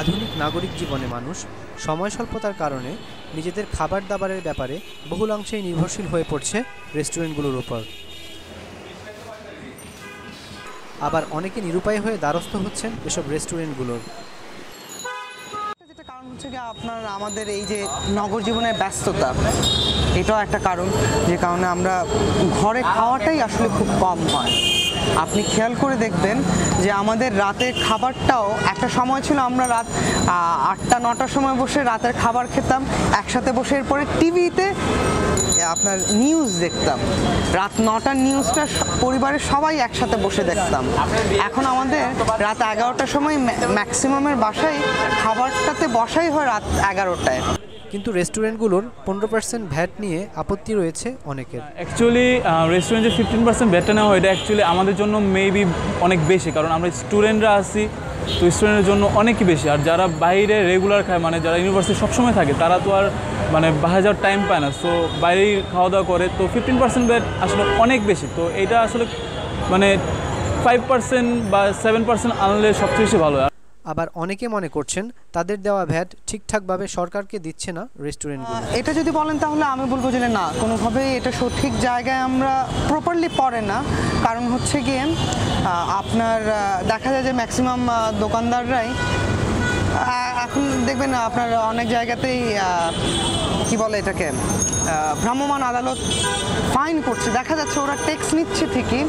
আধুনিক নাগরিক জীবনে মানুষ সময় স্বল্পতার কারণে নিজেদের খাবার দাবারের ব্যাপারে বহুলাংশেই নির্ভরশীল হয়ে পড়ছে রেস্টুরেন্টগুলোর উপর। আবার অনেকে নিরুপায় হয়ে দ্বারস্থ হচ্ছেন এসব রেস্টুরেন্টগুলোর। হচ্ছে কি আপনার আমাদের এই যে নগর জীবনের ব্যস্ততা, এটাও একটা কারণ, যে কারণে আমরা ঘরে খাওয়াটাই আসলে খুব কম হয়। আপনি খেয়াল করে দেখবেন যে আমাদের রাতের খাবারটাও, একটা সময় ছিল আমরা রাত আটটা, নটার সময় বসে রাতের খাবার খেতাম, একসাথে বসে এরপরে টিভিতে আপনার নিউজ দেখতাম। রাত নটার নিউজটা পরিবারের সবাই একসাথে বসে দেখতাম। এখন আমাদের রাত এগারোটার সময় ম্যাক্সিমামের বাসায় খাবারটাতে বসাই হয় রাত এগারোটায়। কিন্তু রেস্টুরেন্টগুলোর পনেরো পার্সেন্ট ভ্যাট নিয়ে আপত্তি রয়েছে অনেকের। অ্যাকচুয়ালি রেস্টুরেন্টে ফিফটিন পার্সেন্ট ভ্যাটটা নেওয়া হয়, এটা অ্যাকচুয়ালি আমাদের জন্য মেবি অনেক বেশি, কারণ আমরা স্টুডেন্টরা আসি তো স্টুডেন্টের জন্য অনেকই বেশি। আর যারা বাইরে রেগুলার খায় মানে যারা ইউনিভার্সিটি সবসময় থাকে, তারা তো আর মানে যাওয়ার টাইম পায় না। সো বাইরেই খাওয়া দাওয়া করে, তো ফিফটিন পার্সেন্ট ভ্যাট আসলে অনেক বেশি। তো এটা আসলে মানে ফাইভ পার্সেন্ট বা সেভেন পার্সেন্ট আনলে সবচেয়ে বেশি ভালো। হয় আবার অনেকে মনে করছেন তাদের দেওয়া ভ্যাট ঠিকঠাকভাবে সরকারকে দিচ্ছে না রেস্টুরেন্টগুলো। এটা যদি বলেন তাহলে আমি বলব যে না, কোনোভাবেই এটা সঠিক জায়গায় আমরা প্রপারলি পড়ে না। কারণ হচ্ছে গিয়ে আপনার দেখা যায় যে ম্যাক্সিমাম দোকানদাররাই এখন দেখবেন আপনার অনেক জায়গাতেই কি বলে এটাকে? আহ, ভ্রাম্যমাণ আদালত ফাইন করছে। দেখা যাচ্ছে ওরা ট্যাক্স নিচ্ছে ঠিকই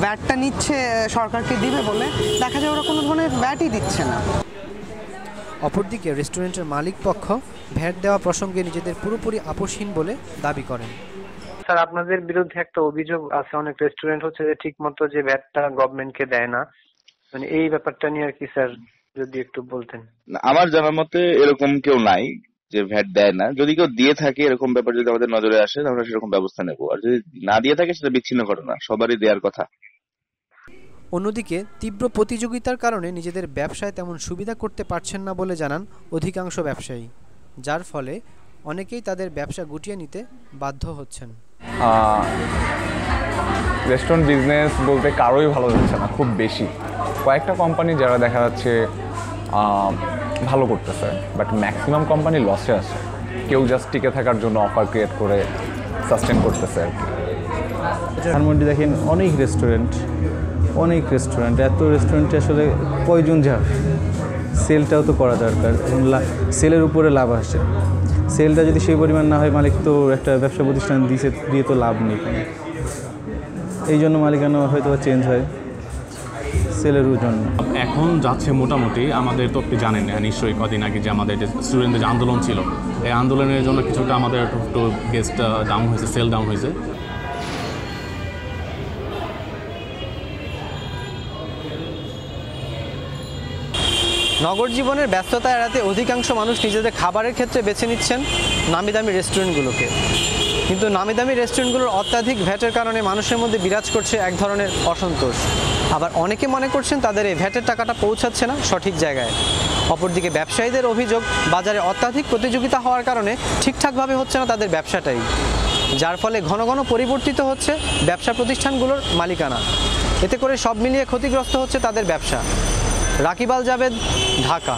ভ্যাটটা নিচ্ছে সরকারকে দিবে বলে। দেখা যায় ওরা কোনো ধরনের ভ্যাটই দিচ্ছে না। অপরদিকে রেস্টুরেন্টের মালিক পক্ষ ভ্যাট দেওয়া প্রসঙ্গে নিজেদের পুরোপুরি আপোষহীন বলে দাবি করেন। স্যার আপনাদের বিরুদ্ধে একটা অভিযোগ আছে। অনেক রেস্টুরেন্ট হচ্ছে যে ঠিক মতো যে ভ্যাটটা গভর্নমেন্টকে দেয় না। মানে এই ব্যাপারটা নিয়ে আর কি স্যার যদি একটু বলতেন। আমার জানার মতে এরকম কেউ নাই। যে ভ্যাট দেয় না। যদি কেউ দিয়ে থাকে এরকম ব্যাপার যদি আমাদের নজরে আসে তাহলে সেরকম ব্যবস্থা নেব। আর যদি না দিয়ে থাকে সেটা বিচ্ছিন্ন ঘটনা। সবারই দেওয়ার কথা। অন্যদিকে তীব্র প্রতিযোগিতার কারণে নিজেদের ব্যবসায় তেমন সুবিধা করতে পারছেন না বলে জানান অধিকাংশ ব্যবসায়ী যার ফলে অনেকেই তাদের ব্যবসা গুটিয়ে নিতে বাধ্য হচ্ছেন। রেস্টুরেন্ট বিজনেস বলতে কারোই ভালো যাচ্ছে না খুব বেশি। কয়েকটা কোম্পানি যারা দেখা যাচ্ছে আহ, ভালো করতেছে বাট ম্যাক্সিমাম কোম্পানি লসে আছে। কেউ জাস্ট টিকে থাকার জন্য অফার ক্রিয়েট করে সাস্টেন করতেছে আর কি। ধানমন্ডি দেখেন অনেক রেস্টুরেন্ট অনেক রেস্টুরেন্ট এত রেস্টুরেন্টে আসলে কয়জন যাবে সেলটাও তো করা দরকার এবং সেলের উপরে লাভ আসে। সেলটা যদি সেই পরিমাণ না হয় মালিক তো একটা ব্যবসা প্রতিষ্ঠান দিছে দিয়ে তো লাভ নেই। কোনো এই জন্য মালিকানা হয়তো চেঞ্জ হয় সেলের জন্য এখন যাচ্ছে মোটামুটি আমাদের তো জানেন হ্যাঁ, নিশ্চয়ই কদিন আগে যে আমাদের স্টুডেন্টদের যে আন্দোলন ছিল এই আন্দোলনের জন্য কিছুটা আমাদের একটু গেস্ট ডাউন হয়েছে সেল ডাউন হয়েছে। নগর জীবনের ব্যস্ততা এড়াতে অধিকাংশ মানুষ নিজেদের খাবারের ক্ষেত্রে বেছে নিচ্ছেন নামি দামি রেস্টুরেন্টগুলোকে কিন্তু নামি দামি রেস্টুরেন্টগুলোর অত্যাধিক ভ্যাটের কারণে মানুষের মধ্যে বিরাজ করছে এক ধরনের অসন্তোষ। আবার অনেকে মনে করছেন তাদের এই ভ্যাটের টাকাটা পৌঁছাচ্ছে না সঠিক জায়গায়। অপরদিকে ব্যবসায়ীদের অভিযোগ, বাজারে অত্যাধিক প্রতিযোগিতা হওয়ার কারণে ঠিকঠাকভাবে হচ্ছে না তাদের ব্যবসাটাই। যার ফলে ঘন ঘন পরিবর্তিত হচ্ছে ব্যবসা প্রতিষ্ঠানগুলোর মালিকানা। এতে করে সব মিলিয়ে ক্ষতিগ্রস্ত হচ্ছে তাদের ব্যবসা। রাকিব আল জাভেদ ঢাকা।